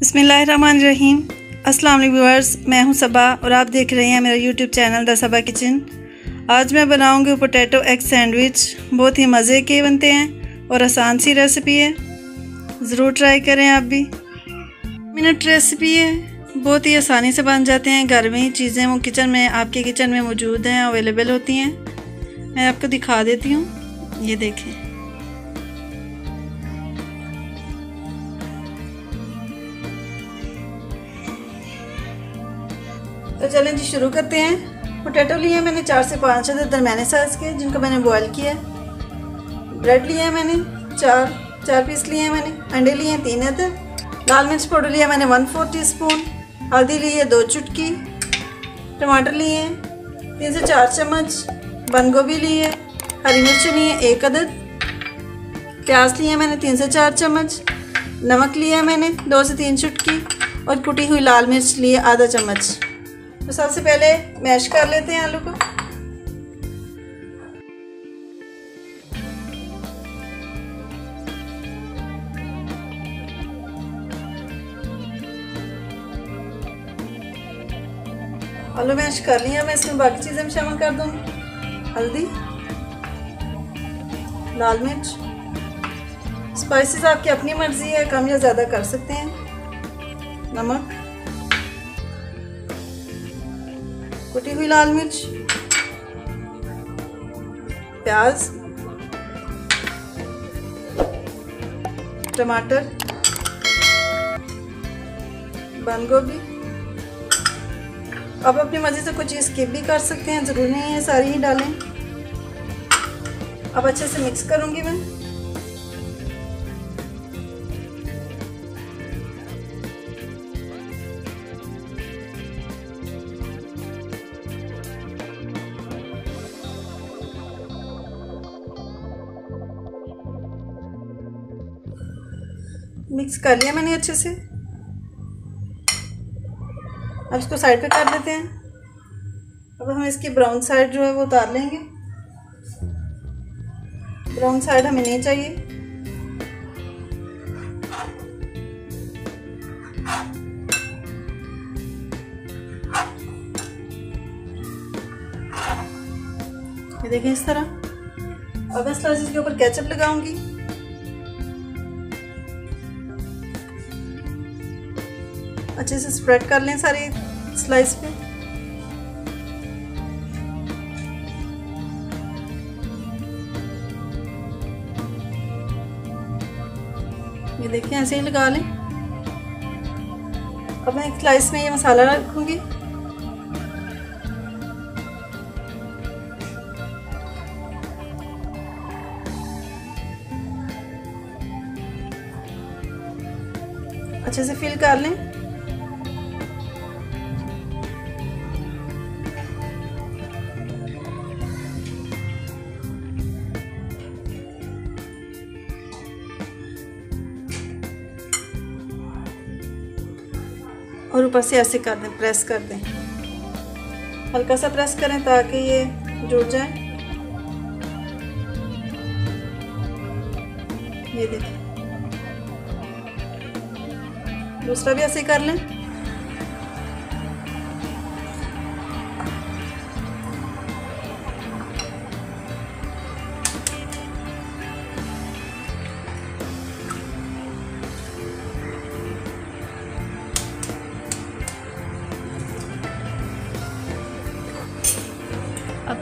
रहीम अस्सलाम व्यूअर्स, मैं हूँ सबा और आप देख रहे हैं मेरा YouTube channel the Saba kitchen. आज मैं बनाऊँगी पोटैटो एग सैंडविच। बहुत ही मज़े के बनते हैं और आसान सी रेसिपी है। ज़रूर ट्राई करें आप भी। मिनट रेसिपी है। बहुत ही आसानी से बन जाते हैं। घर में ही चीज़ें, वो किचन में, आपके किचन में मौजूद हैं, अवेलेबल होती हैं। मैं आपको दिखा देती हूँ। ये देखें। तो चलें जी शुरू करते हैं पोटैटो लिए मैंने चार से पाँच अदर दरमियाने साइज़ के जिनको मैंने बॉयल किया ब्रेड लिया है मैंने चार चार पीस लिए हैं मैंने अंडे लिए हैं तीन अदर लाल मिर्च पाउडर लिया मैंने वन फोर टी स्पून हल्दी ली है दो चुटकी टमाटर लिए हैं तीन से चार चम्मच बंद गोभी ली है हरी मिर्च ली है एक अदद प्याज लिए मैंने तीन से चार चम्मच नमक लिया मैंने दो से तीन चुटकी और कुटी हुई लाल मिर्च लिए आधा चम्मच तो सबसे पहले मैश कर लेते हैं आलू को। आलू मैश कर लिया, मैं इसमें बाकी चीज़ें भी शामिल कर दूँगी। हल्दी, लाल मिर्च स्पाइसेस आपकी अपनी मर्ज़ी है, कम या ज़्यादा कर सकते हैं। नमक। कुटी हुई लाल मिर्च, प्याज, टमाटर, बंद गोभी। अब अपनी मर्ज़ी से कुछ स्किप भी कर सकते हैं, ज़रूरी नहीं है, सारी ही डालें। अब अच्छे से मिक्स करूँगी मैं। मिक्स कर लिया मैंने अच्छे से। अब इसको साइड पे कर देते हैं। अब हम इसकी ब्राउन साइड जो है वो उतार लेंगे। ब्राउन साइड हमें नहीं चाहिए। ये देखें इस तरह। अब इस तरह इसके ऊपर केचप लगाऊँगी। अच्छे से स्प्रेड कर लें सारी स्लाइस पे। ये देखिए, ऐसे ही लगा लें। अब मैं एक स्लाइस में ये मसाला रखूँगी। अच्छे से फिल कर लें। और ऊपर से ऐसे कर दें प्रेस कर दें। हल्का सा प्रेस करें ताकि ये जुड़ जाए। ये देखें दूसरा भी ऐसे कर लें।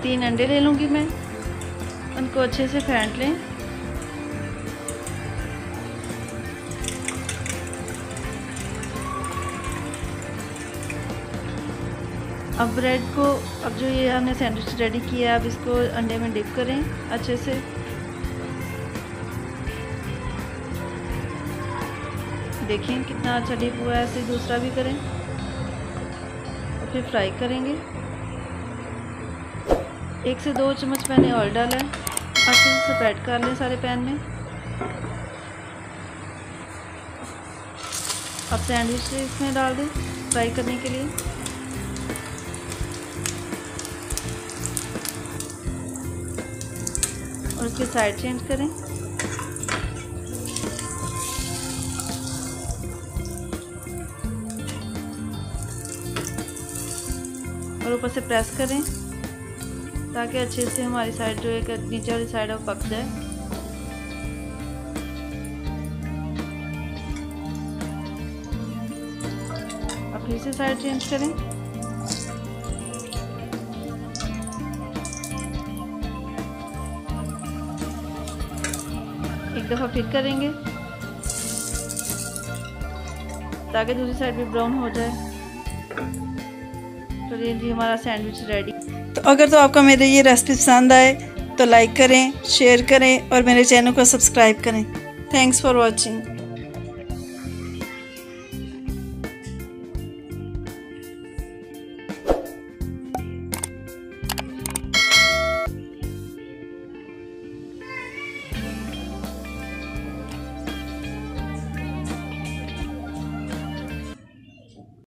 तीन अंडे ले लूँगी मैं। उनको अच्छे से फेंट लें। अब ब्रेड को, अब जो ये हमने सैंडविच रेडी किया है, अब इसको अंडे में डिप करें अच्छे से। देखें कितना अच्छा डिप हुआ है, ऐसे दूसरा भी करें। और फिर फ्राई करेंगे। एक से दो चम्मच मैंने ऑयल डाला है। अच्छे से स्प्रेड कर लें सारे पैन में। अब सैंडविच इसमें डाल दें फ्राई करने के लिए। और उसकी साइड चेंज करें। और ऊपर से प्रेस करें। ताकि अच्छे से हमारी साइड जो है नीचे वाली साइड है वो पक जाए। अब फिर से साइड चेंज करें। एक दफ़ा फिर करेंगे। ताकि दूसरी साइड भी ब्राउन हो जाए। तो ये जी हमारा सैंडविच रेडी अगर तो आपका मेरे ये रेसिपी पसंद आए तो लाइक करें शेयर करें और मेरे चैनल को सब्सक्राइब करें. Thanks for watching